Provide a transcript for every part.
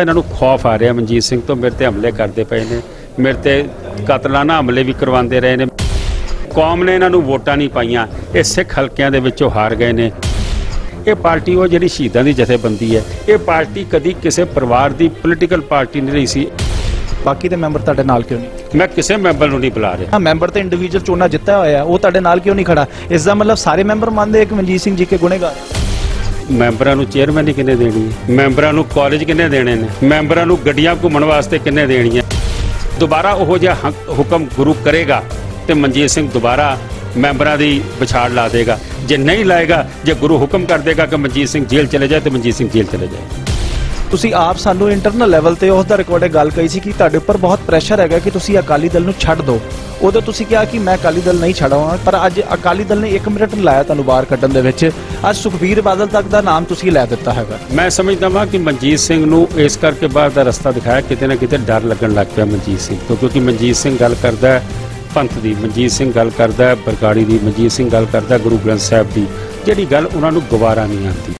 ਇਹਨਾਂ ਨੂੰ ਖੌਫ ਆ ਰਿਹਾ ਮਨਜੀਤ ਸਿੰਘ ਤੋਂ ਮੇਰੇ ਤੇ ਹਮਲੇ ਕਰਦੇ ਪਏ ਨੇ ਮੇਰੇ ਤੇ ਕਤਲਾਨਾ ਹਮਲੇ ਵੀ ਕਰਵਾਉਂਦੇ ਰਹੇ ਨੇ। ਕੌਮ ਨੇ ਇਹਨਾਂ ਨੂੰ ਵੋਟਾਂ ਨਹੀਂ ਪਾਈਆਂ ਇਹ ਸਿੱਖ ਹਲਕਿਆਂ ਦੇ ਵਿੱਚੋਂ ਹਾਰ ਗਏ ਨੇ। ਇਹ ਪਾਰਟੀ ਉਹ ਜਿਹੜੀ ਸ਼ਹੀਦਾਂ ਦੀ ਜਥੇਬੰਦੀ ਹੈ ਇਹ ਪਾਰਟੀ ਕਦੀ ਕਿਸੇ ਪਰਿਵਾਰ ਦੀ ਪੋਲੀਟੀਕਲ ਪਾਰਟੀ ਨਹੀਂ ਰਹੀ ਸੀ। ਬਾਕੀ ਦੇ ਮੈਂਬਰ ਤੁਹਾਡੇ ਨਾਲ ਕਿਉਂ ਨਹੀਂ? ਮੈਂ ਕਿਸੇ ਮੈਂਬਰ ਨੂੰ ਨਹੀਂ ਬੁਲਾ ਰਿਹਾ। ਹਾਂ ਮੈਂਬਰ ਤੇ ਇੰਡੀਵਿਜੂਅਲ ਚੋਣਾਂ ਜਿੱਤਿਆ ਹੋਇਆ ਉਹ ਤੁਹਾਡੇ ਨਾਲ ਕਿਉਂ ਨਹੀਂ ਖੜਾ? ਇਸ ਦਾ ਮਤਲਬ ਸਾਰੇ ਮੈਂਬਰ ਮੰਨਦੇ ਆ ਕਿ ਮਨਜੀਤ ਸਿੰਘ ਜੀ ਕੇ ਗੁਨੇਗਾਰ? ਮੈਂਬਰਾਂ ਨੂੰ ਚੇਅਰਮੈਨ ਕਿੰਨੇ ਦੇਣੀ ਹੈ? ਮੈਂਬਰਾਂ ਨੂੰ ਕਾਲਜ ਕਿੰਨੇ ਦੇਣੇ ਨੇ? ਮੈਂਬਰਾਂ ਨੂੰ ਗੱਡੀਆਂ ਘੁੰਮਣ ਵਾਸਤੇ ਕਿੰਨੇ ਦੇਣੀਆਂ? ਦੁਬਾਰਾ ਉਹ ਜਿਹਾ ਹੁਕਮ ਗੁਰੂ ਕਰੇਗਾ ਤੇ ਮਨਜੀਤ ਸਿੰਘ ਦੁਬਾਰਾ ਮੈਂਬਰਾਂ ਦੀ ਵਿਛਾੜ ਲਾ ਦੇਗਾ। ਜੇ ਨਹੀਂ ਲਾਏਗਾ, ਜੇ ਗੁਰੂ ਹੁਕਮ ਕਰ ਦੇਗਾ ਕਿ ਮਨਜੀਤ ਸਿੰਘ ਜੇਲ੍ਹ ਚਲੇ ਜਾਏ, ਤੇ ਮਨਜੀਤ ਸਿੰਘ ਜੇਲ੍ਹ ਚਲੇ ਜਾਏ। ਤੁਸੀਂ ਆਪ ਸਾਨੂੰ ਇੰਟਰਨਲ ਲੈਵਲ ਤੇ ਉਸ ਦਾ ਰਿਕਾਰਡ ਗੱਲ ਕਹੀ ਸੀ ਕਿ ਤੁਹਾਡੇ ਉੱਪਰ ਬਹੁਤ ਪ੍ਰੈਸ਼ਰ ਹੈਗਾ ਕਿ ਤੁਸੀਂ ਅਕਾਲੀ ਦਲ ਨੂੰ ਛੱਡ ਦਿਓ। ਉਦੋਂ ਤੁਸੀਂ ਕਿਹਾ ਕਿ ਮੈਂ ਅਕਾਲੀ ਦਲ ਨਹੀਂ ਛੱਡਾਂਗਾ ਪਰ ਅੱਜ ਅਕਾਲੀ ਦਲ ਨੇ 1 ਮਿੰਟ ਲਾਇਆ ਤੁਹਾਨੂੰ ਬਾਹਰ ਕੱਢਣ ਦੇ ਵਿੱਚ। ਅੱਜ ਸੁਖਬੀਰ ਬਾਦਲ ਤੱਕ ਦਾ ਨਾਮ ਤੁਸੀਂ ਲੈ ਦਿੱਤਾ ਹੈਗਾ। ਮੈਂ ਸਮਝਦਾ ਹਾਂ ਕਿ ਮਨਜੀਤ ਸਿੰਘ ਨੂੰ ਇਸ ਕਰਕੇ ਬਾਹਰ ਦਾ ਰਸਤਾ ਦਿਖਾਇਆ ਕਿਤੇ ਨਾ ਕਿਤੇ ਡਰ ਲੱਗਣ ਲੱਗ ਪਿਆ ਮਨਜੀਤ ਸਿੰਘ ਤੋਂ ਕਿਉਂਕਿ ਮਨਜੀਤ ਸਿੰਘ ਗੱਲ ਕਰਦਾ ਹੈ ਪੰਥ ਦੀ ਮਨਜੀਤ ਸਿੰਘ ਗੱਲ ਕਰਦਾ ਹੈ ਬਰਗਾੜੀ ਦੀ ਮਨਜੀਤ ਸਿੰਘ ਗੱਲ ਕਰਦਾ ਗੁਰੂ ਗ੍ਰੰਥ ਸਾਹਿਬ ਦੀ। ਜਿਹੜੀ ਗੱਲ ਉਹਨਾਂ ਨੂੰ ਗਵਾਰਾ ਨਹੀਂ ਆਉਂਦੀ।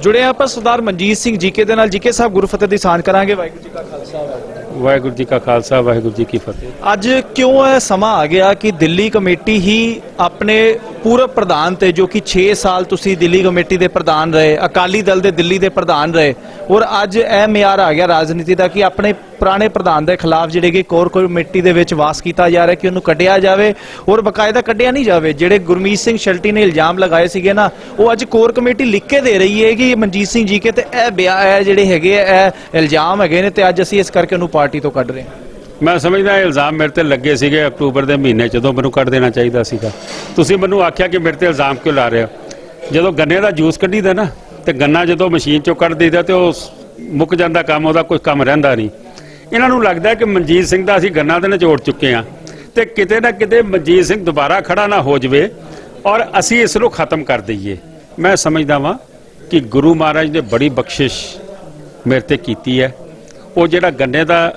ਜੁੜੇ ਆਪਾਂ ਸਰਦਾਰ ਮਨਜੀਤ ਸਿੰਘ ਜੀਕੇ ਦੇ ਨਾਲ। ਜੀਕੇ ਸਾਹਿਬ ਗੁਰੂ ਫਤਿਹ ਦੀ ਸਾਨ ਕਰਾਂਗੇ। ਵਾਹਿਗੁਰੂ ਜੀ ਕਾ ਖਾਲਸਾ ਵਾਹਿਗੁਰੂ ਵਾਹਿਗੁਰੂ ਜੀ ਕਾ ਖਾਲਸਾ, ਵਾਹਿਗੁਰੂ ਜੀ ਕੀ ਫਤਿਹ। ਅੱਜ ਕਿਉਂ ਇਹ ਸਮਾਂ ਆ ਗਿਆ ਕਿ ਦਿੱਲੀ ਕਮੇਟੀ ਹੀ ਆਪਣੇ ਪੂਰਬ ਪ੍ਰਧਾਨ ਤੇ ਜੋ ਕਿ 6 ਸਾਲ ਤੁਸੀਂ ਦਿੱਲੀ ਕਮੇਟੀ ਦੇ ਪ੍ਰਧਾਨ ਰਹੇ, ਅਕਾਲੀ ਦਲ ਦੇ ਦਿੱਲੀ ਦੇ ਪ੍ਰਧਾਨ ਰਹੇ, ਔਰ ਅੱਜ ਇਹ ਮਿਆਰ ਆ ਗਿਆ ਰਾਜਨੀਤੀ ਦਾ ਕਿ ਆਪਣੇ ਪੁਰਾਣੇ ਪ੍ਰਧਾਨ ਦੇ ਖਿਲਾਫ ਜਿਹੜੇ ਕਿ ਕੋਰ ਕਮੇਟੀ ਦੇ ਵਿੱਚ ਵਾਸ ਕੀਤਾ ਜਾ ਰਿਹਾ ਕਿ ਉਹਨੂੰ ਕੱਢਿਆ ਜਾਵੇ ਔਰ ਬਕਾਇਦਾ ਕੱਢਿਆ ਨਹੀਂ ਜਾਵੇ। ਜਿਹੜੇ ਗੁਰਮੀਤ ਸਿੰਘ ਸ਼ਲਟੀ ਨੇ ਇਲਜ਼ਾਮ ਲਗਾਏ ਸੀਗੇ ਨਾ ਉਹ ਅੱਜ ਕੋਰ ਕਮੇਟੀ ਲਿਖ ਕੇ ਦੇ ਰਹੀ ਹੈ ਕਿ ਮਨਜੀਤ ਸਿੰਘ ਜੀ ਕੇ ਤੇ ਇਹ ਬਿਆ ਇਹ ਜਿਹੜੇ ਹੈਗੇ ਆ, ਇਹ ਇਲਜ਼ਾਮ ਹੈਗੇ ਨੇ ਤੇ ਅੱਜ ਅਸੀਂ ਇਸ ਕਰਕੇ ਉਹਨੂੰ ਪਾਰਟੀ ਤੋਂ ਕੱਢ ਰਹੇ ਹਾਂ। ਮੈਂ ਸਮਝਦਾ ਇਹ ਇਲਜ਼ਾਮ ਮੇਰੇ ਤੇ ਲੱਗੇ ਸੀਗੇ ਅਕਤੂਬਰ ਦੇ ਮਹੀਨੇ ਜਦੋਂ ਮੈਨੂੰ ਕੱਢ ਦੇਣਾ ਚਾਹੀਦਾ ਸੀਗਾ। ਤੁਸੀਂ ਮੈਨੂੰ ਆਖਿਆ ਕਿ ਮੇਰੇ ਤੇ ਇਲਜ਼ਾਮ ਕਿਉਂ ਲਾ ਰਹੇ ਹੋ? ਜਦੋਂ ਗੰਨੇ ਦਾ ਜੂਸ ਕੱਢੀਦਾ ਨਾ ਤੇ ਗੰਨਾ ਜਦੋਂ ਮਸ਼ੀਨ ਚੋਂ ਕੱਢ ਦਈਦਾ ਤੇ ਉਹ ਮੁੱਕ ਜਾਂਦਾ ਕੰਮ ਉਹਦਾ ਕੋਈ ਕੰਮ ਰਹਿੰਦਾ ਨਹੀਂ। ਇਹਨਾਂ ਨੂੰ ਲੱਗਦਾ ਕਿ ਮਨਜੀਤ ਸਿੰਘ ਦਾ ਅਸੀਂ ਗੰਨਾ ਦੇ ਨਿਚੋੜ ਚੁੱਕੇ ਆ ਤੇ ਕਿਤੇ ਨਾ ਕਿਤੇ ਮਨਜੀਤ ਸਿੰਘ ਦੁਬਾਰਾ ਖੜਾ ਨਾ ਹੋ ਜਵੇ ਔਰ ਅਸੀਂ ਇਸ ਨੂੰ ਖਤਮ ਕਰ ਦਈਏ। ਮੈਂ ਸਮਝਦਾ ਵਾਂ ਕਿ ਗੁਰੂ ਮਹਾਰਾਜ ਨੇ ਬੜੀ ਬਖਸ਼ਿਸ਼ ਮੇਰੇ ਤੇ ਕੀਤੀ ਹੈ। ਉਹ ਜਿਹੜਾ ਗੰਨੇ ਦਾ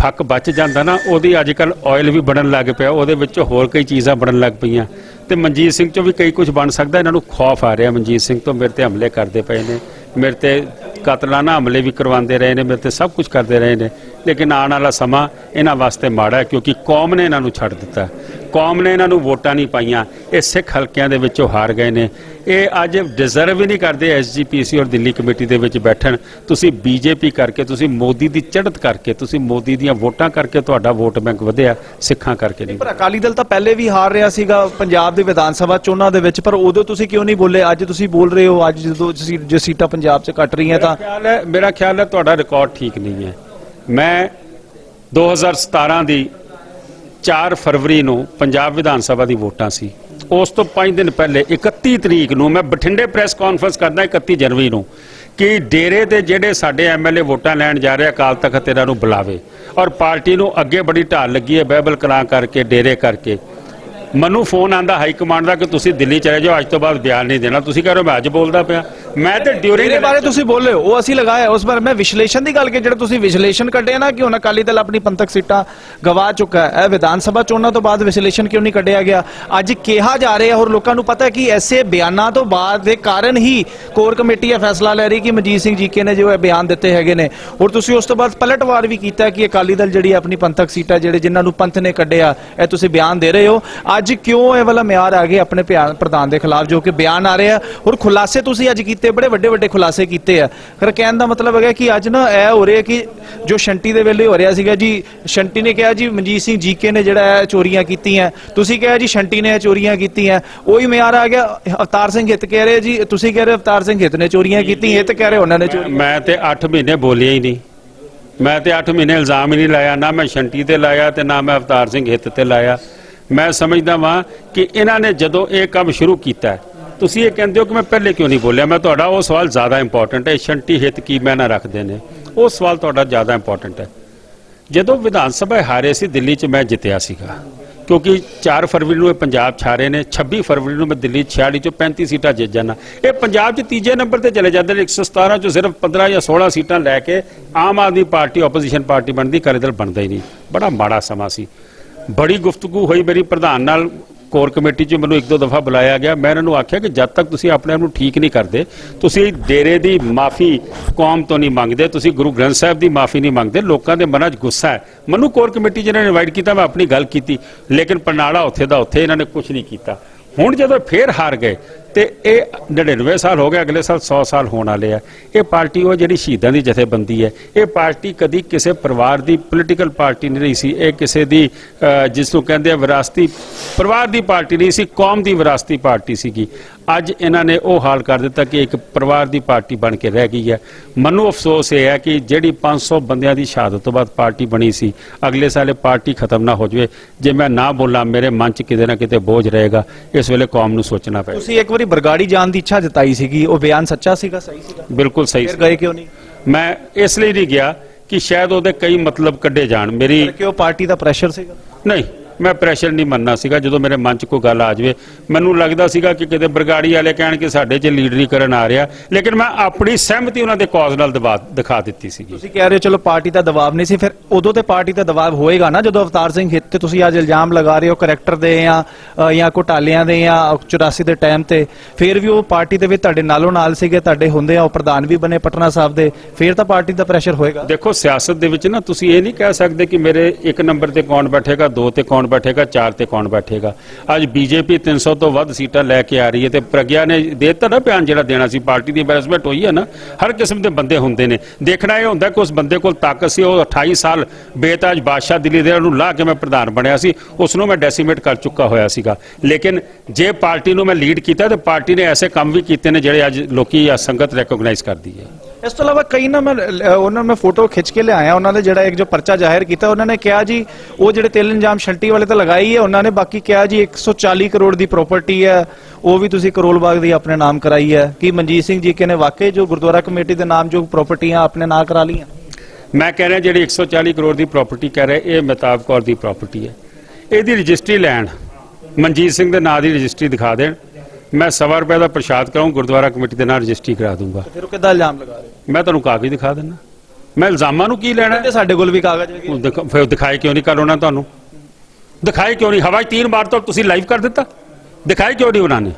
ਫੱਕ ਬਚ ਜਾਂਦਾ ਨਾ, ਉਹਦੀ ਅੱਜ ਕੱਲ ਆਇਲ ਵੀ ਬਣਨ ਲੱਗ ਪਿਆ, ਉਹਦੇ ਵਿੱਚ ਹੋਰ ਕਈ ਚੀਜ਼ਾਂ ਬਣਨ ਲੱਗ ਪਈਆਂ। ਤੇ ਮਨਜੀਤ ਸਿੰਘ ਚੋਂ ਵੀ ਕਈ ਕੁਝ ਬਣ ਸਕਦਾ, ਇਹਨਾਂ ਨੂੰ ਖੌਫ ਆ ਰਿਹਾ ਮਨਜੀਤ ਸਿੰਘ ਤੋਂ, ਮੇਰੇ ਤੇ ਹਮਲੇ ਕਰਦੇ ਪਏ ਨੇ, ਮੇਰੇ ਤੇ ਕਤਲਾਨਾ ਹਮਲੇ ਵੀ ਕਰਵਾਉਂਦੇ ਰਹੇ ਨੇ, ਮੇਰੇ ਤੇ ਸਭ ਕੁਝ ਕਰਦੇ ਰਹੇ ਨੇ। ਲੇਕਿਨ ਆਉਣ ਵਾਲਾ ਸਮਾਂ ਇਹਨਾਂ ਵਾਸਤੇ ਮਾੜਾ ਹੈ ਕਿਉਂਕਿ ਕੌਮ ਨੇ ਇਹਨਾਂ ਨੂੰ ਛੱਡ ਦਿੱਤਾ। ਕੌਮ ਨੇ ਇਹਨਾਂ ਨੂੰ ਵੋਟਾਂ ਨਹੀਂ ਪਾਈਆਂ। ਇਹ ਸਿੱਖ ਹਲਕਿਆਂ ਦੇ ਵਿੱਚੋਂ ਹਾਰ ਗਏ ਨੇ। ਇਹ ਅੱਜ ਡਿਜ਼ਰਵ ਹੀ ਨਹੀਂ ਕਰਦੇ ਐਸਜੀਪੀਸੀ ਔਰ ਦਿੱਲੀ ਕਮੇਟੀ ਦੇ ਵਿੱਚ ਬੈਠਣ। ਤੁਸੀਂ ਬੀਜੇਪੀ ਕਰਕੇ ਤੁਸੀਂ ਮੋਦੀ ਦੀ ਚੜ੍ਹਤ ਕਰਕੇ ਤੁਸੀਂ ਮੋਦੀ ਦੀਆਂ ਵੋਟਾਂ ਕਰਕੇ ਤੁਹਾਡਾ ਵੋਟ ਬੈਂਕ ਵਧਿਆ ਸਿੱਖਾਂ ਕਰਕੇ ਨਹੀਂ ਪਰ ਅਕਾਲੀ ਦਲ ਤਾਂ ਪਹਿਲੇ ਵੀ ਹਾਰ ਰਿਹਾ ਸੀਗਾ ਪੰਜਾਬ ਦੇ ਵਿਧਾਨ ਸਭਾ ਚੋਣਾਂ ਦੇ ਵਿੱਚ ਪਰ ਉਦੋਂ ਤੁਸੀਂ ਕਿਉਂ ਨਹੀਂ ਬੋਲੇ? ਅੱਜ ਤੁਸੀਂ ਬੋਲ ਰਹੇ ਹੋ ਅੱਜ ਜਦੋਂ ਤੁਸੀਂ ਜੋ ਸੀਟਾਂ ਪੰਜਾਬ 'ਚ ਕੱਟ ਰਹੀਆਂ ਤਾਂ ਮੇਰਾ ਖਿਆਲ ਹੈ ਮੇਰਾ ਖਿਆਲ ਹੈ ਤੁਹਾਡਾ ਰਿਕਾਰਡ ਠੀਕ ਨਹੀਂ ਹੈ। ਮੈਂ 2017 ਦੀ 4 ਫਰਵਰੀ ਨੂੰ ਪੰਜਾਬ ਵਿਧਾਨ ਸਭਾ ਦੀ ਵੋਟਾਂ ਸੀ। ਉਸ ਤੋਂ 5 ਦਿਨ ਪਹਿਲੇ 31 ਤਰੀਕ ਨੂੰ ਮੈਂ ਬਠਿੰਡੇ ਪ੍ਰੈਸ ਕਾਨਫਰੰਸ ਕਰਦਾ 31 ਜਨਵਰੀ ਨੂੰ ਕਿ ਡੇਰੇ ਦੇ ਜਿਹੜੇ ਸਾਡੇ ਐਮਐਲਏ ਵੋਟਾਂ ਲੈਣ ਜਾ ਰਹੇ ਅਕਾਲ ਤਖਤ ਇਹਨਾਂ ਨੂੰ ਬੁਲਾਵੇ ਔਰ ਪਾਰਟੀ ਨੂੰ ਅੱਗੇ ਬੜੀ ਢਾਲ ਲੱਗੀ ਹੈ ਬਾਈਬਲ ਕਲਾਂ ਕਰਕੇ, ਡੇਰੇ ਕਰਕੇ। ਮੈਨੂੰ ਫੋਨ ਆਂਦਾ ਹਾਈ ਕਮਾਂਡ ਦਾ ਕਿ ਤੁਸੀਂ ਦਿੱਲੀ ਚਲੇ ਜਾਓ, ਅੱਜ ਤੋਂ ਬਾਅਦ ਬਿਆਨ ਨਹੀਂ ਦੇਣਾ। ਤੁਸੀਂ ਕਹ ਰਹੇ ਹੋ ਮੈਂ ਅੱਜ ਬੋਲਦਾ ਪਿਆ। ਮੈਂ ਤੇ ਡਿਊਰਿੰਗ ਇਹਦੇ ਬਾਰੇ ਤੁਸੀਂ ਬੋਲੇ ਹੋ। ਉਹ ਅਸੀਂ ਲਗਾਇਆ ਉਸ ਬਾਰੇ ਮੈਂ ਵਿਸ਼ਲੇਸ਼ਣ ਦੀ ਗੱਲ ਕੀ ਜਿਹੜਾ ਤੁਸੀਂ ਵਿਸ਼ਲੇਸ਼ਣ ਕੱਢਿਆ ਨਾ ਕਿ ਹੁਣ ਅਕਾਲੀ ਦਲ ਆਪਣੀ ਪੰਥਕ ਸੀਟਾਂ ਗਵਾ ਚੁੱਕਾ ਹੈ। ਇਹ ਵਿਧਾਨ ਸਭਾ ਚੋਣਾਂ ਤੋਂ ਬਾਅਦ ਵਿਸ਼ਲੇਸ਼ਣ ਕਿਉਂ ਨਹੀਂ ਕੱਢਿਆ ਗਿਆ? ਅੱਜ ਕਿਹਾ ਜਾ ਰਿਹਾ ਹੋਰ ਲੋਕਾਂ ਨੂੰ ਪਤਾ ਹੈ ਕਿ ਐਸੇ ਬਿਆਨਾਂ ਤੋਂ ਬਾਅਦ ਦੇ ਕਾਰਨ ਹੀ ਕੋਰ ਕਮੇਟੀ ਇਹ ਫੈਸਲਾ ਲੈ ਰਹੀ ਕਿ ਮਨਜੀਤ ਸਿੰਘ ਜੀਕੇ ਨੇ ਜੋ ਇਹ ਬਿਆਨ ਦਿੱਤੇ ਹੈਗੇ ਨੇ। ਔਰ ਤੁਸੀਂ ਉਸ ਤੋਂ ਬਾਅਦ ਪਲਟਵਾਰ ਵੀ ਕੀਤਾ ਕਿ ਅਕਾਲੀ ਦਲ ਜਿਹੜੀ ਆਪਣੀ ਪੰਥਕ ਸੀਟਾਂ ਜਿਹੜੇ ਜਿਨ੍ਹਾਂ ਨੂੰ ਪੰਥ ਨੇ ਕੱਢਿਆ ਇਹ ਤੁਸੀਂ ਬਿਆਨ ਦੇ ਰਹੇ ਹੋ। ਅੱਜ ਕਿਉਂ ਇਹ ਵਾਲਾ ਮਿਆਰ ਆ ਗਿਆ ਆਪਣੇ ਪ੍ਰਧਾਨ ਦੇ ਖਿਲਾਫ ਜੋ ਕਿ ਬਿਆਨ ਆ ਰਿਹਾ ਔਰ ਖੁਲਾਸੇ ਤੁਸੀਂ ਅੱਜ ਕੀਤੇ ਬੜੇ ਵੱਡੇ ਵੱਡੇ ਖੁਲਾਸੇ ਕੀਤੇ ਆ। ਫਿਰ ਕਹਿਣ ਦਾ ਮਤਲਬ ਹੈਗਾ ਕਿ ਅੱਜ ਨਾ ਇਹ ਹੋ ਰਿਹਾ ਕਿ ਜੋ ਸ਼ੰਟੀ ਦੇ ਵੇਲੇ ਹੋ ਰਿਹਾ ਸੀਗਾ ਜੀ ਸ਼ੰਟੀ ਨੇ ਕਿਹਾ ਜੀ ਮਨਜੀਤ ਸਿੰਘ ਜੀਕੇ ਨੇ ਜਿਹੜਾ ਚੋਰੀਆਂ ਕੀਤੀਆਂ। ਤੁਸੀਂ ਕਿਹਾ ਜੀ ਸ਼ੰਟੀ ਨੇ ਚੋਰੀਆਂ ਕੀਤੀਆਂ। ਉਹੀ ਮਿਆਰ ਆ ਗਿਆ। ਅਵਤਾਰ ਸਿੰਘ ਹਿੱਤ ਕਹਿ ਰਹੇ ਜੀ ਤੁਸੀਂ ਕਹਿ ਰਹੇ ਅਵਤਾਰ ਸਿੰਘ ਹਿੱਤ ਨੇ ਚੋਰੀਆਂ ਕੀਤੀਆਂ ਹਿੱਤ ਕਹਿ ਰਹੇ ਉਹਨਾਂ ਨੇ ਚੋਰੀ ਮੈਂ ਤੇ 8 ਮਹੀਨੇ ਬੋਲਿਆ ਹੀ ਨਹੀਂ। ਮੈਂ ਤੇ 8 ਮਹੀਨੇ ਇਲਜ਼ਾਮ ਹੀ ਨਹੀਂ ਲਾਇਆ ਨਾ ਮੈਂ ਸ਼ੰਟੀ ਤੇ ਲਾਇਆ ਤੇ ਨਾ ਮੈਂ ਅਵਤਾਰ ਸਿੰਘ ਹਿੱਤ ਤੇ ਲਾਇਆ। ਮੈਂ ਸਮਝਦਾ ਵਾਂ ਕਿ ਇਹਨਾਂ ਨੇ ਜਦੋਂ ਇਹ ਕੰਮ ਸ਼ੁਰੂ ਕੀਤਾ ਹੈ, ਤੁਸੀਂ ਇਹ ਕਹਿੰਦੇ ਹੋ ਕਿ ਮੈਂ ਪਹਿਲੇ ਕਿਉਂ ਨਹੀਂ ਬੋਲਿਆ? ਮੈਂ ਤੁਹਾਡਾ ਉਹ ਸਵਾਲ ਜ਼ਿਆਦਾ ਇੰਪੋਰਟੈਂਟ ਹੈ। ਸ਼ੰਟੀ ਹਿੱਤ ਕੀ ਮੈਂ ਨਾ ਰੱਖਦੇ ਨੇ। ਉਹ ਸਵਾਲ ਤੁਹਾਡਾ ਜ਼ਿਆਦਾ ਇੰਪੋਰਟੈਂਟ ਹੈ। ਜਦੋਂ ਵਿਧਾਨ ਸਭਾ ਹਾਰੇ ਸੀ, ਦਿੱਲੀ 'ਚ ਮੈਂ ਜਿੱਤਿਆ ਸੀਗਾ। ਕਿਉਂਕਿ 4 ਫਰਵਰੀ ਨੂੰ ਇਹ ਪੰਜਾਬ ਛਾਰੇ ਨੇ। 26 ਫਰਵਰੀ ਨੂੰ ਮੈਂ ਦਿੱਲੀ 46 ਚੋਂ 35 ਸੀਟਾਂ ਜਿੱਤ ਜਾਣਾ ਇਹ ਪੰਜਾਬ 'ਚ ਤੀਜੇ ਨੰਬਰ ਤੇ ਚਲੇ ਜਾਂਦੇ ਨੇ। 117 ਚੋਂ ਸਿਰਫ 15 ਜਾਂ 16 ਸੀਟਾਂ ਲੈ ਕੇ Aam Aadmi party opposition party ਬਣਦੀ ਅਕਾਲੀ ਦਲ ਬਣਦਾ ਹੀ ਨਹੀਂ। ਬੜਾ ਮਾੜਾ ਸਮਾਂ ਸੀ। ਬੜੀ ਗੁਫ਼ਤਗੂ ਹੋਈ ਮੇਰੀ ਪ੍ਰਧਾਨ ਨਾਲ। ਕੋਰ ਕਮੇਟੀ 'ਚ ਮੈਨੂੰ ਇੱਕ ਦੋ ਦਫਾ ਬੁਲਾਇਆ ਗਿਆ। ਮੈਂ ਇਹਨਾਂ ਨੂੰ ਆਖਿਆ ਕਿ ਜਦ ਤੱਕ ਤੁਸੀਂ ਆਪਣੇ ਆਪ ਨੂੰ ਠੀਕ ਨਹੀਂ ਕਰਦੇ, ਤੁਸੀਂ ਡੇਰੇ ਦੀ ਮਾਫੀ ਕੌਮ ਤੋਂ ਨਹੀਂ ਮੰਗਦੇ, ਤੁਸੀਂ ਗੁਰੂ ਗ੍ਰੰਥ ਸਾਹਿਬ ਦੀ ਮਾਫੀ ਨਹੀਂ ਮੰਗਦੇ, ਲੋਕਾਂ ਦੇ ਮਨਾਂ 'ਚ ਗੁੱਸਾ ਹੈ। ਮੈਨੂੰ ਕੋਰ ਕਮੇਟੀ ਜਿਹਨਾਂ ਨੇ ਇਨਵਾਈਟ ਕੀਤਾ, ਮੈਂ ਆਪਣੀ ਗੱਲ ਕੀਤੀ, ਲੇਕਿਨ ਪਰਨਾਲਾ ਉੱਥੇ ਦਾ ਉੱਥੇ ਇਹਨਾਂ ਨੇ ਕੁਝ ਨਹੀਂ ਕੀਤਾ। ਹੁਣ ਜਦੋਂ ਫੇਰ ਹਾਰ ਗਏ ਤੇ ਇਹ 99 ਸਾਲ ਹੋ ਗਏ, ਅਗਲੇ ਸਾਲ 100 ਸਾਲ ਹੋਣ ਵਾਲੇ ਆ। ਇਹ ਪਾਰਟੀ ਉਹ ਜਿਹੜੀ ਸ਼ਹੀਦਾਂ ਦੀ ਜਥੇਬੰਦੀ ਹੈ, ਇਹ ਪਾਰਟੀ ਕਦੀ ਕਿਸੇ ਪਰਿਵਾਰ ਦੀ ਪੋਲੀਟੀਕਲ ਪਾਰਟੀ ਨਹੀਂ ਰਹੀ ਸੀ। ਇਹ ਕਿਸੇ ਦੀ ਜਿਸ ਨੂੰ ਕਹਿੰਦੇ ਆ ਵਿਰਾਸਤੀ, ਪਰਿਵਾਰ ਦੀ ਪਾਰਟੀ ਨਹੀਂ ਸੀ, ਕੌਮ ਦੀ ਵਿਰਾਸਤੀ ਪਾਰਟੀ ਸੀਗੀ। ਅੱਜ ਇਹਨਾਂ ਨੇ ਉਹ ਹਾਲ ਕਰ ਦਿੱਤਾ ਕਿ ਇੱਕ ਪਰਿਵਾਰ ਦੀ ਪਾਰਟੀ ਬਣ ਕੇ ਰਹਿ ਗਈ ਹੈ। ਮੈਨੂੰ ਅਫਸੋਸ ਇਹ ਹੈ ਕਿ ਜਿਹੜੀ 500 ਬੰਦਿਆਂ ਦੀ ਸ਼ਹਾਦਤ ਤੋਂ ਬਾਅਦ ਪਾਰਟੀ ਬਣੀ ਸੀ, ਅਗਲੇ ਸਾਲ ਇਹ ਪਾਰਟੀ ਖਤਮ ਨਾ ਹੋ ਜਾਵੇ। ਜੇ ਮੈਂ ਨਾ ਬੋਲਾਂ, ਮੇਰੇ ਮਨ 'ਚ ਕਿਤੇ ਨਾ ਕਿਤੇ ਬੋਝ ਰਹੇਗਾ। ਇਸ ਵੇਲੇ ਕੌਮ ਨੂੰ ਸੋਚਣਾ ਪਏਗਾ। ਤੁਸੀਂ ਇੱਕ ਵਾਰੀ ਬਰਗਾੜੀ ਜਾਣ ਦੀ ਇੱਛਾ ਜਤਾਈ ਸੀਗੀ ਉਹ ਬਿਆਨ ਸੱਚਾ ਸੀਗਾ ਸਹੀ ਸੀਗਾ? ਬਿਲਕੁਲ ਸਹੀ ਫਿਰ ਸੀ। ਗਏ ਕਿਉਂ ਨਹੀਂ? ਮੈਂ ਇਸ ਲਈ ਨਹੀਂ ਗਿਆ ਕਿ ਸ਼ਾਇਦ ਉਹਦੇ ਕਈ ਮਤਲਬ ਕੱਢੇ ਜਾਣ। ਮੇਰੀ ਕਿ ਉਹ ਪਾਰਟੀ ਦਾ ਪ੍ਰੈਸ਼ਰ ਸੀਗਾ? ਨਹੀਂ ਮੈਂ ਪ੍ਰੈਸ਼ਰ ਨਹੀਂ ਮੰਨਣਾ ਸੀਗਾ ਜਦੋਂ ਮੇਰੇ ਮਨ 'ਚ ਕੋਈ ਗੱਲ ਆ ਜਾਵੇ। ਮੈਨੂੰ ਲੱਗਦਾ ਸੀਗਾ ਕਿ ਕਿਤੇ ਬਰਗਾੜੀ ਵਾਲੇ ਕਹਿਣ ਕਿ ਸਾਡੇ 'ਚ ਲੀਡਰੀ ਕਰਨ ਆ ਰਿਹਾ। ਲੇਕਿਨ ਮੈਂ ਆਪਣੀ ਸਹਿਮਤੀ ਉਹਨਾਂ ਦੇ ਕੌਜ਼ ਨਾਲ ਦਬਾ ਦਿਖਾ ਦਿੱਤੀ ਸੀਗੀ। ਤੁਸੀਂ ਕਹਿ ਰਹੇ ਹੋ ਚਲੋ ਪਾਰਟੀ ਦਾ ਦਬਾਅ ਨਹੀਂ ਸੀ ਫਿਰ ਉਦੋਂ ਤੇ ਪਾਰਟੀ ਦਾ ਦਬਾਅ ਹੋਏਗਾ ਨਾ ਜਦੋਂ ਅਵਤਾਰ ਸਿੰਘ ਹਿੱਤ ਤੇ ਤੁਸੀਂ ਅੱਜ ਇਲਜ਼ਾਮ ਲਗਾ ਰਹੇ ਹੋ ਕਰੈਕਟਰ ਦੇ ਜਾਂ ਅ, ਜਾਂ ਘੁਟਾਲਿਆਂ ਦੇ ਜਾਂ 84 ਦੇ ਟਾਈਮ ਤੇ ਫਿਰ ਵੀ ਉਹ ਪਾਰਟੀ ਦੇ ਵਿੱਚ ਤੁਹਾਡੇ ਨਾਲੋਂ ਨਾਲ ਸੀਗੇ ਤੁਹਾਡੇ ਹੁੰਦੇ ਆ ਉਹ ਪ੍ਰਧਾਨ ਵੀ ਬਣੇ ਪਟਨਾ ਸਾਹਿਬ ਦੇ ਫਿਰ ਤਾਂ ਪਾਰਟੀ ਦਾ ਪ੍ਰੈਸ਼ਰ ਹੋਏਗਾ। ਦੇਖੋ ਸਿਆਸਤ ਦੇ ਵਿੱਚ ਨਾ ਤੁਸੀਂ ਇਹ ਨਹੀਂ ਕਹਿ ਸਕਦੇ ਕਿ ਮੇਰੇ ਇੱਕ ਨੰਬਰ ਤੇ ਕੌਣ ਬੈਠੇਗਾ ਦੋ ਤੇ ਕੌਣ ਬੈਠੇਗਾ, ਚਾਰ ਤੇ ਕੌਣ ਬੈਠੇਗਾ। ਅੱਜ ਬੀਜੇਪੀ 300 ਤੋਂ ਵੱਧ ਸੀਟਾਂ ਲੈ ਕੇ ਆ ਰਹੀ ਹੈ ਤੇ ਪ੍ਰਗਿਆ ਨੇ ਦੇ ਦਿੱਤਾ ਨਾ ਬਿਆਨ ਜਿਹੜਾ ਦੇਣਾ ਸੀ, ਪਾਰਟੀ ਦੀ ਐਮਬੈਸਮੈਂਟ ਹੋਈ ਹੈ ਨਾ, ਹਰ ਕਿਸਮ ਦੇ ਬੰਦੇ ਹੁੰਦੇ ਨੇ। ਦੇਖਣਾ ਇਹ ਹੁੰਦਾ ਕਿ ਉਸ ਬੰਦੇ ਕੋਲ ਤਾਕਤ ਸੀ, ਉਹ 28 ਸਾਲ ਬੇਤਾਜ ਬਾਦਸ਼ਾਹ ਦਿੱਲੀ ਦੇ ਉਹਨੂੰ ਲਾ ਕੇ ਮੈਂ ਪ੍ਰਧਾਨ ਬਣਿਆ ਸੀ, ਉਸ ਨੂੰ ਮੈਂ ਡੈਸੀਮੇਟ ਕਰ ਚੁੱਕਾ ਹੋਇਆ ਸੀਗਾ। ਲੇਕਿਨ ਜੇ ਪਾਰਟੀ ਨੂੰ ਮੈਂ ਲੀਡ ਕੀਤਾ ਤੇ ਪਾਰਟੀ ਨੇ ਐਸੇ ਕੰਮ ਵੀ ਕੀਤੇ ਨੇ ਜਿਹੜੇ ਅੱਜ ਲੋਕੀ ਸੰਗਤ ਰੈਕੋਗਨਾਈਜ਼ ਕਰਦੀ ਹੈ। ਇਸ ਤੋਂ ਇਲਾਵਾ ਕਈ ਨਾ ਮੈਂ ਉਹਨਾਂ ਮੈਂ ਫੋਟੋ ਖਿੱਚ ਕੇ ਲਿਆਇਆ, ਉਹਨਾਂ ਨੇ ਜਿਹੜਾ ਇੱਕ ਜੋ ਪਰਚਾ ਜ਼ਾਹਿਰ ਕੀਤਾ, ਉਹਨਾਂ ਨੇ ਕਿਹਾ ਜੀ, ਉਹ ਜਿਹੜੇ ਤਿਲ ਇੰਜਾਮ ਸ਼ੰਟੀ ਵਾਲੇ ਤਾਂ ਲਗਾਈ ਹੈ, ਉਹਨਾਂ ਨੇ ਬਾਕੀ ਕਿਹਾ ਜੀ 140 ਕਰੋੜ ਦੀ ਪ੍ਰਾਪਰਟੀ ਹੈ, ਉਹ ਵੀ ਤੁਸੀਂ ਕਰੋਲ ਬਾਗ ਦੀ ਆਪਣੇ ਨਾਮ ਕਰਾਈ ਹੈ। ਕੀ ਮਨਜੀਤ ਸਿੰਘ ਜੀ ਕੇ ਵਾਕਈ ਜੋ ਗੁਰਦੁਆਰਾ ਕਮੇਟੀ ਦੇ ਨਾਮ ਜੋ ਪ੍ਰਾਪਰਟੀਆਂ ਆਪਣੇ ਨਾਂ ਕਰਾ ਲਈਆਂ? ਮੈਂ ਕਹਿ ਰਿਹਾ ਜਿਹੜੀ 140 ਕਰੋੜ ਦੀ ਪ੍ਰਾਪਰਟੀ ਕਹਿ ਰਿਹਾ, ਇਹ ਮਹਿਤਾਬ ਕੌਰ ਦੀ ਪ੍ਰਾਪਰਟੀ ਹੈ। ਇਹਦੀ ਰਜਿਸਟਰੀ ਲੈਣ ਮਨਜੀਤ ਸਿੰਘ ਦੇ ਨਾਂ ਦੀ ਰਜਿਸਟਰੀ ਦਿਖਾ ਦੇਣ। ਮੈਂ ਸਵਾ ਰੁਪਏ ਦਾ ਪ੍ਰਸ਼ਾਦ ਕਰਾਉਂ ਗੁਰਦੁਆਰਾ ਕਮੇਟੀ ਦੇ ਨਾਲ ਰਜਿਸਟਰੀ ਕਰਾ ਦੂੰਗਾ। ਫਿਰ ਉਹ ਕਿੱਦਾਂ ਇਲਜ਼ਾਮ ਲਗਾ ਰਹੇ ਮੈਂ ਤੁਹਾਨੂੰ ਕਾਗਜ਼ ਦਿਖਾ ਦਿੰਦਾ। ਮੈਂ ਇਲਜ਼ਾਮਾਂ ਨੂੰ ਕੀ ਲੈਣਾ? ਤੇ ਸਾਡੇ ਕੋਲ ਵੀ ਕਾਗਜ਼ ਹੈਗੇ। ਫਿਰ ਦਿਖਾਏ ਕਿਉਂ ਨਹੀਂ ਕਰ ਉਹਨਾਂ ਤੁਹਾਨੂੰ? ਦਿਖਾਏ ਕਿਉਂ ਨਹੀਂ? ਹਵਾਈ ਤੀਨ ਮਾਰ ਤੋਂ ਤੁਸੀਂ ਲਾਈਵ ਕਰ ਦਿੱਤਾ। ਦਿਖਾਏ ਕਿਉਂ ਨਹੀਂ ਉਹਨਾਂ ਨੇ?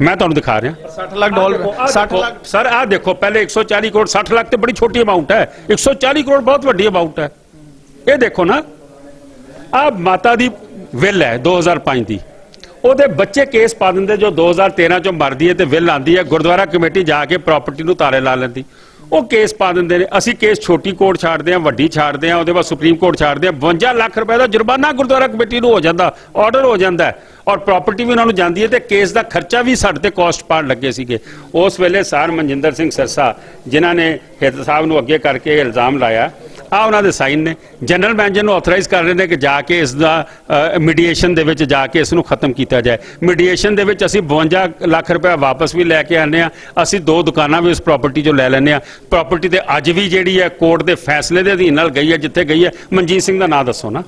ਮੈਂ ਤੁਹਾਨੂੰ ਦਿਖਾ ਰਿਹਾ। 60 ਲੱਖ ਡਾਲਰ 60 ਲੱਖ ਸਰ ਆਹ ਦੇਖੋ ਪਹਿਲੇ 140 ਕਰੋੜ 60 ਲੱਖ ਤੇ ਬੜੀ ਛੋਟੀ ਅਮਾਉਂਟ ਹੈ। 140 ਕਰੋੜ ਬਹੁਤ ਵੱਡੀ ਅਮਾਉਂਟ ਹੈ। ਇਹ ਦੇਖੋ ਨਾ ਆਹ ਮਾਤਾ ਦੀ ਵਿਲ ਹੈ 2005 ਦੀ। ਉਹਦੇ ਬੱਚੇ ਕੇਸ ਪਾ ਦਿੰਦੇ ਜੋ 2013 ਚੋਂ ਮਰਦੀ ਹੈ ਤੇ ਵਿਲ ਆਂਦੀ ਹੈ, ਗੁਰਦੁਆਰਾ ਕਮੇਟੀ ਜਾ ਕੇ ਪ੍ਰਾਪਰਟੀ ਨੂੰ ਤਾਰੇ ਲਾ ਲੈਂਦੀ। ਉਹ ਕੇਸ ਪਾ ਦਿੰਦੇ ਨੇ। ਅਸੀਂ ਕੇਸ ਛੋਟੀ ਕੋਰਟ ਛਾੜਦੇ ਆ ਵੱਡੀ ਛਾੜਦੇ ਆ ਉਹਦੇ ਬਾਅਦ ਸੁਪਰੀਮ ਕੋਰਟ ਛਾੜਦੇ ਆ 52 ਲੱਖ ਰੁਪਏ ਦਾ ਜੁਰਮਾਨਾ ਗੁਰਦੁਆਰਾ ਕਮੇਟੀ ਨੂੰ ਹੋ ਜਾਂਦਾ ਆਰਡਰ ਹੋ ਜਾਂਦਾ ਔਰ ਪ੍ਰਾਪਰਟੀ ਵੀ ਉਹਨਾਂ ਨੂੰ ਜਾਂਦੀ ਹੈ ਤੇ ਕੇਸ ਦਾ ਖਰਚਾ ਵੀ ਸਾਡੇ ਤੇ ਕਾਸਟ ਪਾਣ ਲੱਗੇ ਸੀਗੇ। ਉਸ ਵੇਲੇ ਸਾਰ ਮਨਜਿੰਦਰ ਸਿੰਘ ਸਰਸਾ, ਜਿਨ੍ਹਾਂ ਨੇ ਹਿੱਤ ਸਾਹਿਬ ਨੂੰ ਅੱਗੇ ਕਰਕੇ ਇਲਜ਼ਾਮ ਲਾਇਆ ਆ ਉਹਨਾਂ ਦੇ ਸਾਈਨ ਨੇ। ਜਨਰਲ ਮੈਨੇਜਰ ਨੂੰ ਆਥੋਰਾਈਜ਼ ਕਰ ਰਹੇ ਨੇ ਕਿ ਜਾ ਕੇ ਇਸ ਦਾ ਮੀਡੀਏਸ਼ਨ ਦੇ ਵਿੱਚ ਜਾ ਕੇ ਇਸ ਨੂੰ ਖਤਮ ਕੀਤਾ ਜਾਏ। ਮੀਡੀਏਸ਼ਨ ਦੇ ਵਿੱਚ ਅਸੀਂ 52 ਲੱਖ ਰੁਪਏ ਵਾਪਸ ਵੀ ਲੈ ਕੇ ਆਨੇ ਆ ਅਸੀਂ ਦੋ ਦੁਕਾਨਾਂ ਵੀ ਉਸ ਪ੍ਰਾਪਰਟੀ 'ਚੋਂ ਲੈ ਲੈਨੇ ਆ ਪ੍ਰਾਪਰਟੀ ਤੇ ਅੱਜ ਵੀ ਜਿਹੜੀ ਹੈ ਕੋਰਟ ਦੇ ਫੈਸਲੇ ਦੇ ਅਧੀਨ ਨਾਲ ਗਈ ਹੈ, ਜਿੱਥੇ ਗਈ ਹੈ। ਮਨਜੀਤ ਸਿੰਘ ਦਾ ਨਾਂ ਦੱਸੋ ਨਾ।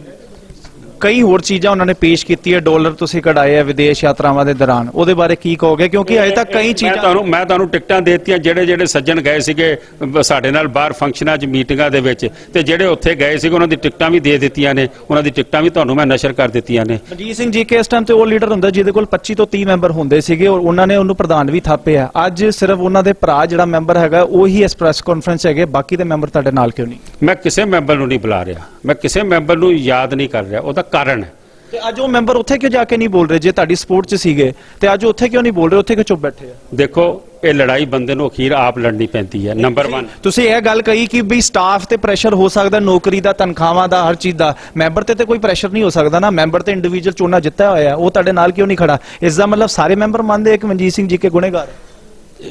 ਕਈ ਹੋਰ ਚੀਜ਼ਾਂ ਉਹਨਾਂ ਨੇ ਪੇਸ਼ ਕੀਤੀ ਹੈ ਡਾਲਰ ਤੁਸੀਂ ਕਢਾਏ ਆ ਵਿਦੇਸ਼ ਯਾਤਰਾਵਾਂ ਦੇ ਦੌਰਾਨ। ਉਹਦੇ ਬਾਰੇ ਕੀ ਕਹੋਗੇ? ਕਿਉਂਕਿ ਅਜੇ ਤੱਕ ਕਈ ਮੈਂ ਚੀਜ਼ਾਂ ਤੁਹਾਨੂੰ ਮੈਂ ਤੁਹਾਨੂੰ ਟਿਕਟਾਂ ਦੇ ਦਿੱਤੀਆਂ ਜਿਹੜੇ ਜਿਹੜੇ ਸੱਜਣ ਗਏ ਸੀਗੇ ਸਾਡੇ ਨਾਲ ਬਾਹਰ ਫੰਕਸ਼ਨਾਂ 'ਚ ਮੀਟਿੰਗਾਂ ਦੇ ਵਿੱਚ। ਤੇ ਜਿਹੜੇ ਉੱਥੇ ਗਏ ਸੀਗੇ ਉਹਨਾਂ ਦੀ ਟਿਕਟਾਂ ਵੀ ਦੇ ਦਿੱਤੀਆਂ ਨੇ। ਉਹਨਾਂ ਦੀ ਟਿਕਟਾਂ ਵੀ ਤੁਹਾਨੂੰ ਮੈਂ ਨਸ਼ਰ ਕਰ ਦਿੱਤੀਆਂ ਨੇ। ਮਨਜੀਤ ਸਿੰਘ ਜੀ ਕੇ ਇਸ ਟਾਈਮ ਤੇ ਉਹ ਲੀਡਰ ਹੁੰਦਾ ਜਿਹਦੇ ਕੋਲ 25 ਤੋਂ 30 ਮੈਂਬਰ ਹੁੰਦੇ ਸੀਗੇ ਔਰ ਉਹਨਾਂ ਨੇ ਉਹਨੂੰ ਪ੍ਰਧਾਨ ਵੀ ਥਾਪਿਆ। ਅੱਜ ਸਿਰਫ ਉਹਨਾਂ ਦੇ ਭਰਾ ਜਿਹੜਾ ਮੈਂਬਰ ਹੈਗਾ ਉਹੀ ਇਸ ਪ੍ਰੈਸ ਕਾਨਫਰੰਸ ਹੈਗੇ ਬਾਕੀ ਦੇ ਮੈਂਬਰ ਤੁਹਾਡੇ ਨਾਲ ਕਿਉਂ ਨਹੀਂ? ਮੈਂ ਕਿਸੇ ਮੈਂਬਰ ਨੂੰ ਨਹੀਂ ਬੁਲਾ ਰਿਹਾ। ਮੈਂ ਕਿਸੇ ਮੈਂਬਰ ਨੂੰ ਯਾਦ ਨਹੀਂ ਕਰ ਰਿਹਾ। ਉਹਦਾ ਕਾਰਨ। ਹੈ ਤੇ ਅੱਜ ਉਹ ਮੈਂਬਰ ਉੱਥੇ ਕਿਉਂ ਜਾ ਕੇ ਨਹੀਂ ਬੋਲ ਰਹੇ? ਜੇ ਤੁਹਾਡੀ ਸਪੋਰਟ 'ਚ ਸੀਗੇ ਤੇ ਅੱਜ ਉੱਥੇ ਕਿਉਂ ਨਹੀਂ ਬੋਲ ਰਹੇ? ਉੱਥੇ ਕਿਉਂ ਚੁੱਪ ਬੈਠੇ ਆ? ਦੇਖੋ ਇਹ ਲੜਾਈ ਬੰਦੇ ਨੂੰ ਅਖੀਰ ਆਪ ਲੜਨੀ ਪੈਂਦੀ ਹੈ ਨੰਬਰ 1 ਤੁਸੀਂ ਇਹ ਗੱਲ ਕਹੀ ਕਿ ਵੀ ਸਟਾਫ ਤੇ ਪ੍ਰੈਸ਼ਰ ਹੋ ਸਕਦਾ ਨੌਕਰੀ ਦਾ ਤਨਖਾਹਾਂ ਦਾ ਹਰ ਚੀਜ਼ ਦਾ। ਮੈਂਬਰ ਤੇ ਤੇ ਕੋਈ ਪ੍ਰੈਸ਼ਰ ਨਹੀਂ ਹੋ ਸਕਦਾ ਨਾ। ਮੈਂਬਰ ਤੇ ਇੰਡੀਵਿਜੂਅਲ ਚੋਣਾਂ ਜਿੱਤਿਆ ਹੋਇਆ ਉਹ ਤੁਹਾਡੇ ਨਾਲ ਕਿਉਂ ਨਹੀਂ ਖੜਾ? ਇਸ ਦਾ ਮਤਲਬ ਸਾਰੇ ਮੈਂਬਰ ਮੰਨਦੇ ਆ ਕਿ ਮਨਜੀਤ ਸਿੰਘ ਜੀ ਕੇ ਗੁਨੇਗਾਰ।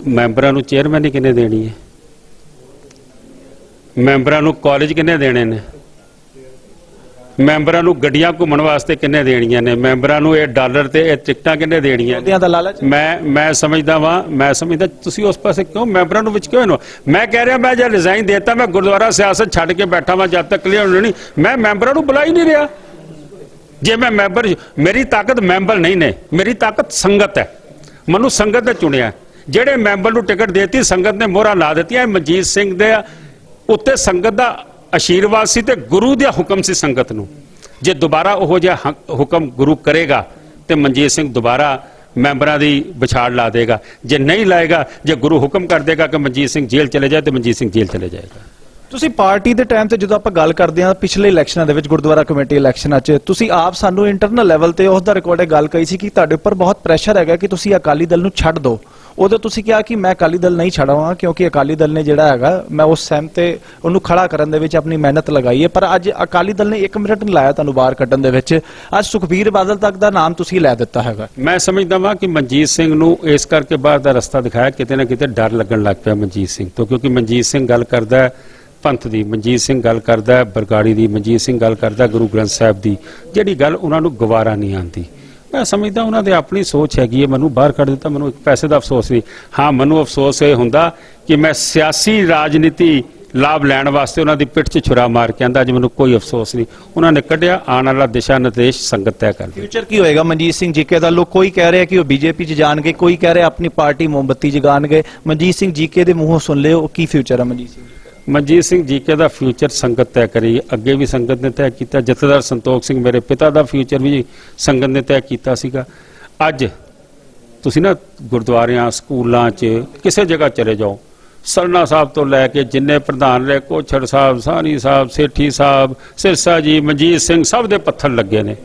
ਮੈਂਬਰਾਂ ਨੂੰ ਚੇਅਰਮੈਨ ਹੀ ਕਿੰਨੇ ਦੇਣੀ ਹੈ? ਮੈਂਬਰਾਂ ਨੂੰ ਕਾਲਜ ਕਿੰਨੇ ਦੇਣੇ ਨੇ? ਮੈਂਬਰਾਂ ਨੂੰ ਗੱਡੀਆਂ ਘੁੰਮਣ ਵਾਸਤੇ ਕਿੰਨੇ ਦੇਣੀਆਂ ਨੇ? ਮੈਂਬਰਾਂ ਨੂੰ ਇਹ ਡਾਲਰ ਤੇ ਇਹ ਟਿਕਟਾਂ ਕਿੰਨੇ ਦੇਣੀਆਂ ਨੇ? ਉਹਦਿਆਂ ਦਾ ਲਾਲਚ ਮੈਂ ਮੈਂ ਸਮਝਦਾ ਵਾਂ ਮੈਂ ਸਮਝਦਾ ਤੁਸੀਂ ਉਸ ਪਾਸੇ ਕਿਉਂ ਮੈਂਬਰਾਂ ਨੂੰ ਵਿੱਚ ਕਿਉਂ ਇਹਨੂੰ? ਮੈਂ ਕਹਿ ਰਿਹਾ ਮੈਂ ਜੇ ਰਿਜ਼ਾਈਨ ਦੇਤਾ ਮੈਂ ਗੁਰਦੁਆਰਾ ਸਿਆਸਤ ਛੱਡ ਕੇ ਬੈਠਾ ਵਾਂ ਜਦ ਤੱਕ ਕਲੀਅਰ ਨਹੀਂ। ਮੈਂ ਮੈਂਬਰਾਂ ਨੂੰ ਬੁਲਾ ਹੀ ਨਹੀਂ ਰਿਹਾ। ਜੇ ਮੈਂ ਮੈਂਬਰ ਮੇਰੀ ਤਾਕਤ ਮੈਂਬਰ ਨਹੀਂ ਨੇ ਮੇਰੀ ਤਾਕਤ ਸੰਗਤ ਹੈ। ਮੈਨੂੰ ਸੰਗਤ ਨੇ ਚੁਣਿਆ। ਜਿਹੜੇ ਮੈਂਬਰ ਨੂੰ ਟਿਕਟ ਦੇਤੀ ਸੰਗਤ ਨੇ ਮੋਹਰਾਂ ਲਾ ਦਿੱਤੀਆਂ ਮਨਜੀਤ ਸਿੰਘ ਦੇ ਉੱਤੇ ਸੰਗਤ ਦਾ ਆਸ਼ੀਰਵਾਦ ਸੀ ਤੇ ਗੁਰੂ ਦਾ ਹੁਕਮ ਸੀ ਸੰਗਤ ਨੂੰ। ਜੇ ਦੁਬਾਰਾ ਉਹ ਜਿਹਾ ਹਕ- ਹੁਕਮ ਗੁਰੂ ਕਰੇਗਾ ਤੇ ਮਨਜੀਤ ਸਿੰਘ ਦੁਬਾਰਾ ਮੈਂਬਰਾਂ ਦੀ ਵਿਛਾੜ ਲਾ ਦੇਗਾ। ਜੇ ਨਹੀਂ ਲਾਏਗਾ, ਜੇ ਗੁਰੂ ਹੁਕਮ ਕਰ ਦੇਗਾ ਕਿ ਮਨਜੀਤ ਸਿੰਘ ਜੇਲ੍ਹ ਚਲੇ ਜਾਏ ਤੇ ਮਨਜੀਤ ਸਿੰਘ ਜੇਲ੍ਹ ਚਲੇ ਜਾਏਗਾ। ਤੁਸੀਂ ਪਾਰਟੀ ਦੇ ਟਾਈਮ ਤੇ ਜਦੋਂ ਆਪਾਂ ਗੱਲ ਕਰਦੇ ਹਾਂ, ਪਿਛਲੇ ਇਲੈਕਸ਼ਨਾਂ ਦੇ ਵਿੱਚ ਗੁਰਦੁਆਰਾ ਕਮੇਟੀ ਇਲੈਕਸ਼ਨਾਂ 'ਚ, ਤੁਸੀਂ ਆਪ ਸਾਨੂੰ ਇੰਟਰਨਲ ਲੈਵਲ ਤੇ ਉਸ ਦਾ ਰਿਕਾਰਡ ਗੱਲ ਕਹੀ ਸੀ ਕਿ ਤੁਹਾਡੇ ਉੱਪਰ ਬਹੁਤ ਪ੍ਰੈਸ਼ਰ ਹੈਗਾ ਕਿ ਤੁਸੀਂ ਅਕਾਲੀ ਦਲ ਨੂੰ ਛੱਡ ਦਿਓ। ਉਦੋਂ ਤੁਸੀਂ ਕਿਹਾ ਕਿ ਮੈਂ ਅਕਾਲੀ ਦਲ ਨਹੀਂ ਛੱਡਾਂਗਾ ਕਿਉਂਕਿ ਅਕਾਲੀ ਦਲ ਨੇ ਜਿਹੜਾ ਹੈਗਾ, ਮੈਂ ਉਸ ਸਹਿਮ ਤੇ ਉਹਨੂੰ ਖੜਾ ਕਰਨ ਦੇ ਵਿੱਚ ਆਪਣੀ ਮਿਹਨਤ ਲਗਾਈ ਹੈ। ਪਰ ਅੱਜ ਅਕਾਲੀ ਦਲ ਨੇ 1 ਮਿੰਟ ਨਹੀਂ ਲਾਇਆ ਤੁਹਾਨੂੰ ਬਾਹਰ ਕੱਢਣ ਦੇ ਵਿੱਚ। ਅੱਜ ਸੁਖਬੀਰ ਬਾਦਲ ਤੱਕ ਦਾ ਨਾਮ ਤੁਸੀਂ ਲੈ ਦਿੱਤਾ ਹੈਗਾ। ਮੈਂ ਸਮਝਦਾ ਵਾਂ ਕਿ ਮਨਜੀਤ ਸਿੰਘ ਨੂੰ ਇਸ ਕਰਕੇ ਬਾਹਰ ਦਾ ਰਸਤਾ ਦਿਖਾਇਆ, ਕਿਤੇ ਨਾ ਕਿਤੇ ਡਰ ਲੱਗਣ ਲੱਗ ਪਿਆ ਮਨਜੀਤ ਸਿੰਘ ਤੋਂ, ਕਿਉਂਕਿ ਮਨਜੀਤ ਸਿੰਘ ਗੱਲ ਕਰਦਾ ਪੰਥ ਦੀ, ਮਨਜੀਤ ਸਿੰਘ ਗੱਲ ਕਰਦਾ ਬਰਗਾੜੀ ਦੀ, ਮਨਜੀਤ ਸਿੰਘ ਗੱਲ ਕਰਦਾ ਗੁਰੂ ਗ੍ਰੰਥ ਸਾਹਿਬ ਦੀ। ਜਿਹੜੀ ਗੱਲ ਉਹਨਾਂ ਨੂੰ ਗਵਾਰਾ ਨਹੀਂ ਆਂਦੀ ਮੈਂ ਸਮਝਦਾ ਉਹਨਾਂ ਦੇ ਆਪਣੀ ਸੋਚ ਹੈਗੀ ਹੈ, ਮੈਨੂੰ ਬਾਹਰ ਕੱਢ ਦਿੱਤਾ, ਮੈਨੂੰ ਇੱਕ ਪੈਸੇ ਦਾ ਅਫਸੋਸ ਨਹੀਂ ਹਾਂ, ਮੈਨੂੰ ਅਫਸੋਸ ਇਹ ਹੁੰਦਾ ਕਿ ਮੈਂ ਸਿਆਸੀ ਰਾਜਨੀਤੀ ਲਾਭ ਲੈਣ ਵਾਸਤੇ ਉਹਨਾਂ ਦੀ ਪਿੱਠ 'ਚ ਛੁਰਾ ਮਾਰ ਕੇ ਆਂਦਾ, ਅੱਜ ਮੈਨੂੰ ਕੋਈ ਅਫਸੋਸ ਨਹੀਂ। ਉਹਨਾਂ ਨੇ ਕੱਢਿਆ, ਆਉਣ ਵਾਲਾ ਦਿਸ਼ਾ ਨਿਰਦੇਸ਼ ਸੰਗਤ ਤੈਅ ਕਰਦੀ ਫਿਊਚਰ ਕੀ ਹੋਏਗਾ? ਮਨਜੀਤ ਸਿੰਘ ਜੀਕੇ ਦਾ ਲੋਕ ਕੋਈ ਕਹਿ ਰਿਹਾ ਕਿ ਉਹ ਬੀਜੇਪੀ 'ਚ ਜਾਣਗੇ, ਕੋਈ ਕਹਿ ਰਿਹਾ ਆਪਣੀ ਪਾਰਟੀ ਮੋਮਬੱਤੀ ਜਗਾਣਗੇ। ਮਨਜੀਤ ਸਿੰਘ ਜੀਕੇ ਦੇ ਮੂੰਹੋਂ ਸੁਣ ਲਿਓ ਕੀ ਫਿਊਚਰ ਹੈ ਮਨਜੀਤ ਸਿੰਘ ਮਨਜੀਤ ਸਿੰਘ ਜੀਕੇ ਦਾ ਫਿਊਚਰ ਸੰਗਤ ਤੈਅ ਕਰੀ। ਅੱਗੇ ਵੀ ਸੰਗਤ ਨੇ ਤੈਅ ਕੀਤਾ। ਜਥੇਦਾਰ ਸੰਤੋਖ ਸਿੰਘ ਮੇਰੇ ਪਿਤਾ ਦਾ ਫਿਊਚਰ ਵੀ ਸੰਗਤ ਨੇ ਤੈਅ ਕੀਤਾ ਸੀਗਾ। ਅੱਜ ਤੁਸੀਂ ਨਾ ਗੁਰਦੁਆਰਿਆਂ, ਸਕੂਲਾਂ 'ਚ ਕਿਸੇ ਜਗ੍ਹਾ ਚਲੇ ਜਾਓ। ਸਰਨਾ ਸਾਹਿਬ ਤੋਂ ਲੈ ਕੇ ਜਿੰਨੇ ਪ੍ਰਧਾਨ ਰਹੇ ਕੋਛੜ ਸਾਹਿਬ ਸਾਨੀ ਸਾਹਿਬ, ਸੇਠੀ ਸਾਹਿਬ, ਸਿਰਸਾ ਜੀ, ਮਨਜੀਤ ਸਿੰਘ ਸਭ ਦੇ ਪੱਥਰ ਲੱਗੇ ਨੇ।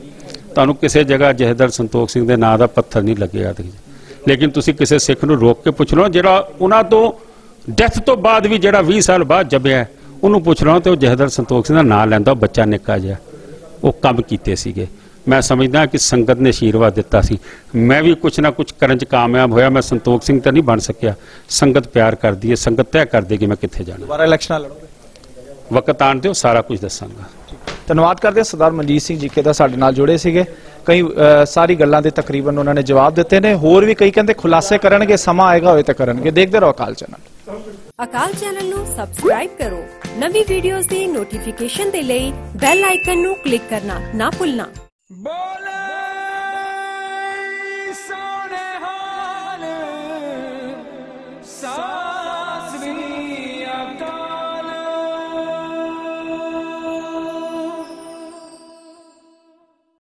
ਤੁਹਾਨੂੰ ਕਿਸੇ ਜਗ੍ਹਾ ਜਥੇਦਾਰ ਸੰਤੋਖ ਸਿੰਘ ਦੇ ਨਾਂ ਦਾ ਪੱਥਰ ਨਹੀਂ ਲੱਗੇਗਾ ਲੇਕਿਨ ਤੁਸੀਂ ਕਿਸੇ ਸਿੱਖ ਨੂੰ ਰੋਕ ਕੇ ਪੁੱਛ ਲਓ, ਜਿਹੜਾ ਉਹਨਾਂ ਤੋਂ ਡੈਥ ਤੋਂ ਬਾਅਦ ਵੀ ਜਿਹੜਾ 20 ਸਾਲ ਬਾਅਦ ਜੰਮਿਆ ਉਹਨੂੰ ਪੁੱਛ ਲਓ ਤੇ ਉਹ ਜਹਦਰ ਸੰਤੋਖ ਸਿੰਘ ਦਾ ਨਾਂ ਲੈਂਦਾ ਉਹ ਬੱਚਾ ਨਿੱਕਾ ਜਿਹਾ। ਉਹ ਕੰਮ ਕੀਤੇ ਸੀਗੇ। ਮੈਂ ਸਮਝਦਾ ਕਿ ਸੰਗਤ ਨੇ ਆਸ਼ੀਰਵਾਦ ਦਿੱਤਾ ਸੀ। ਮੈਂ ਵੀ ਕੁਝ ਨਾ ਕੁਝ ਕਰਨ ਚ ਕਾਮਯਾਬ ਹੋਇਆ ਮੈਂ ਸੰਤੋਖ ਸਿੰਘ ਤਾਂ ਨਹੀਂ ਬਣ ਸਕਿਆ। ਸੰਗਤ ਪਿਆਰ ਕਰਦੀ ਹੈ ਸੰਗਤ ਤੈਅ ਕਰਦੀ ਕਿ ਮੈਂ ਕਿੱਥੇ ਜਾਣਾ। ਦੁਬਾਰਾ ਇਲੈਕਸ਼ਨਾਂ ਲੜੋਗੇ? ਵਕਤ ਆਣ ਤੇ ਉਹ ਸਾਰਾ ਕੁਝ ਦੱਸਾਂਗਾ। ਧੰਨਵਾਦ ਕਰਦੇ ਹਾਂ ਸਰਦਾਰ ਮਨਜੀਤ ਸਿੰਘ ਜੀਕੇ ਦਾ ਸਾਡੇ ਨਾਲ ਜੁੜੇ ਸੀਗੇ। ਕਈ ਸਾਰੀ ਗੱਲਾਂ ਦੇ ਤਕਰੀਬਨ ਉਹਨਾਂ ਨੇ ਜਵਾਬ ਦਿੱਤੇ ਨੇ। ਹੋਰ ਵੀ ਕਈ ਕਹਿੰਦੇ ਖੁਲਾਸੇ ਕਰਨਗੇ ਸਮਾਂ ਆਏਗਾ ਹੋਏ ਤਾਂ ਕਰਨਗੇ। ਦੇਖਦੇ ਰਹੋ ਅਕਾਲ ਚੈਨਲ। ਅਕਾਲ ਚੈਨਲ ਨੂੰ ਸਬਸਕ੍ਰਾਈਬ ਕਰੋ। ਨਵੀਂ ਵੀਡੀਓਜ਼ ਦੀ ਨੋਟੀਫਿਕੇਸ਼ਨ ਦੇ ਲਈ ਬੈਲ ਆਈਕਨ ਨੂੰ ਕਲਿੱਕ ਕਰਨਾ ਨਾ ਭੁੱਲਣਾ।